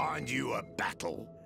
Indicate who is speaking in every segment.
Speaker 1: find you a battle.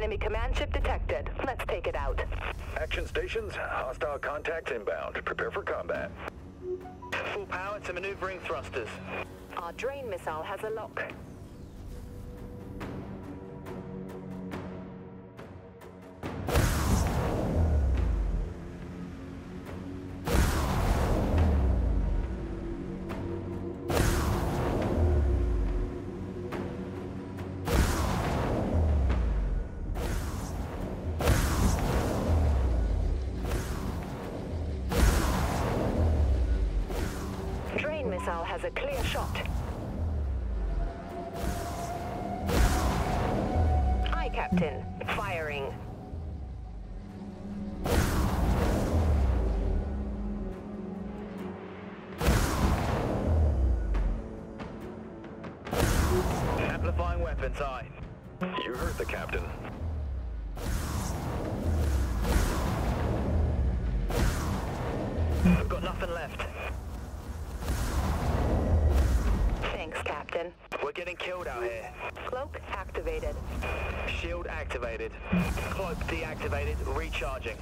Speaker 2: Enemy command ship detected. Let's take it out.
Speaker 3: Action stations, hostile contact inbound. Prepare for combat.
Speaker 4: Full power to maneuvering thrusters.
Speaker 2: Our drain missile has a lock. Missile has a clear shot. Aye, Captain. Firing.
Speaker 4: Amplifying weapons, aye.
Speaker 3: You heard the captain.
Speaker 4: We've got nothing left. We're getting killed out here.
Speaker 2: Cloak activated.
Speaker 4: Shield activated. Cloak deactivated. Recharging.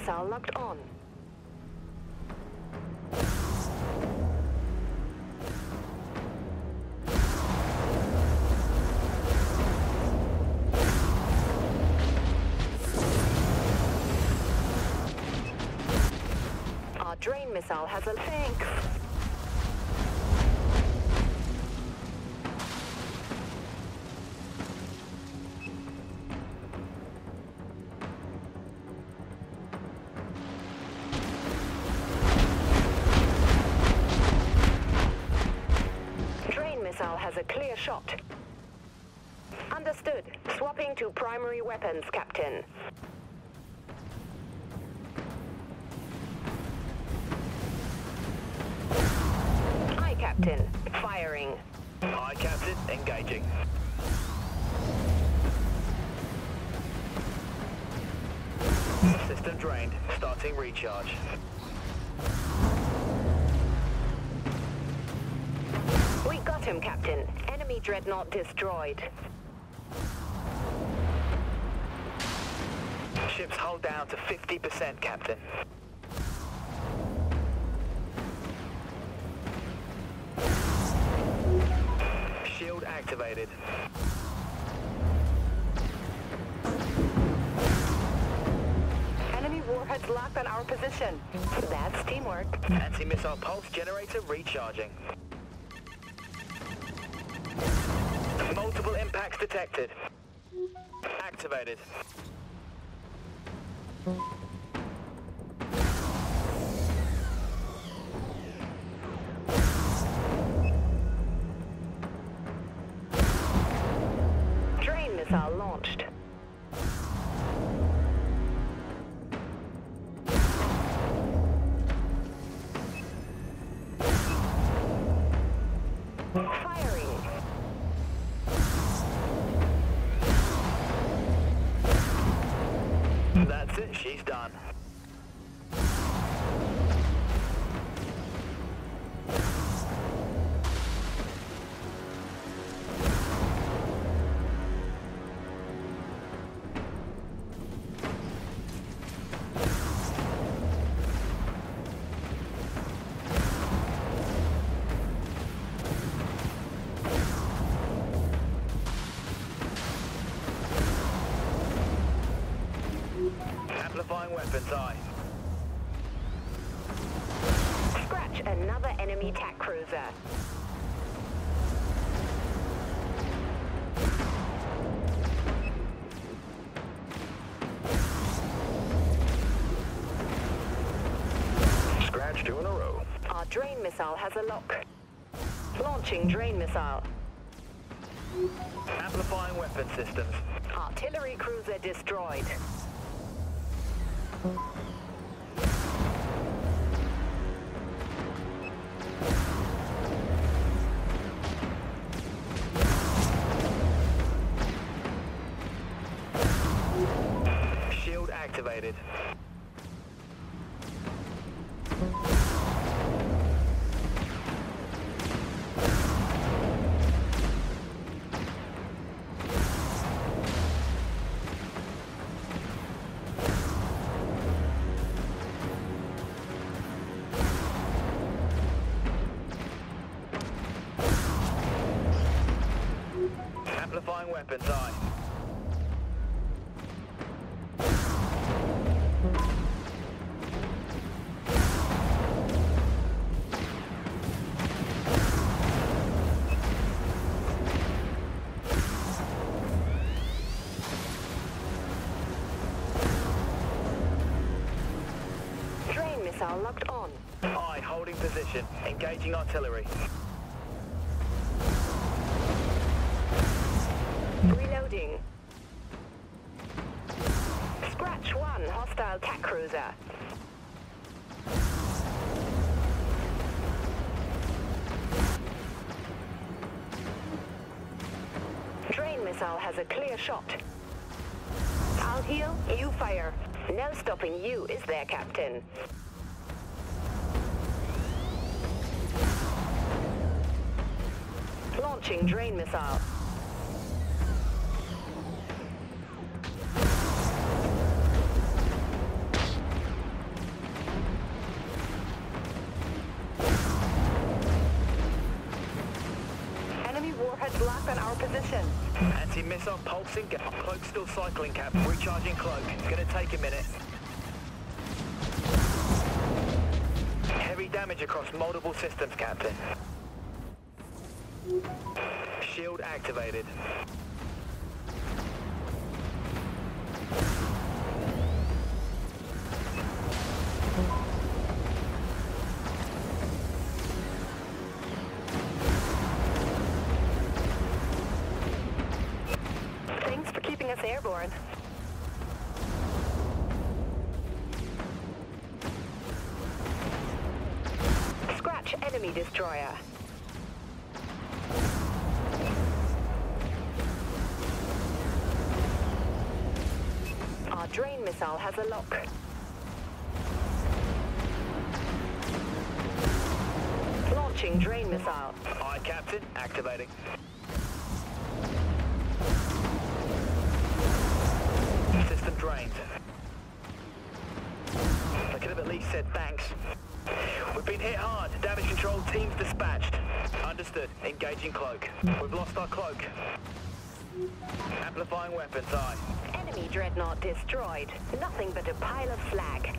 Speaker 2: Missile locked on. Our drain missile has a thanks. Understood. Swapping to primary weapons, Captain. Aye, Captain. Firing.
Speaker 4: Aye, Captain. Engaging. System drained. Starting recharge.
Speaker 2: We got him, Captain. Enemy dreadnought destroyed.
Speaker 4: Ship's hull down to 50%, Captain. Shield activated.
Speaker 2: Enemy warheads locked on our position. That's teamwork.
Speaker 4: Anti-missile pulse generator recharging. Multiple impacts detected. Activated. Thank you. She's done.
Speaker 2: Scratch
Speaker 3: two in a row.
Speaker 2: Our drain missile has a lock. Launching drain missile.
Speaker 4: Amplifying weapon systems.
Speaker 2: Artillery cruiser destroyed.
Speaker 4: Shield activated. Amplifying weapons, aye.
Speaker 2: Drain missile locked on.
Speaker 4: Aye, holding position. Engaging artillery.
Speaker 2: Reloading. Scratch 1, hostile tac cruiser. Drain missile has a clear shot. I'll heal, you fire. No stopping you, is there, Captain? Launching drain missile.
Speaker 4: Anti-missile pulsing. Cloak still cycling, Cap. Recharging cloak. It's gonna take a minute. Heavy damage across multiple systems, Captain. Shield activated.
Speaker 2: Enemy destroyer. Our drain missile has a lock. Launching drain missile.
Speaker 4: Aye, Captain. Activating. System drained. I could have at least said thanks. Been hit hard. Damage control teams dispatched. Understood. Engaging cloak. We've lost our cloak. Amplifying weapons, aye.
Speaker 2: Enemy dreadnought destroyed. Nothing but a pile of slag.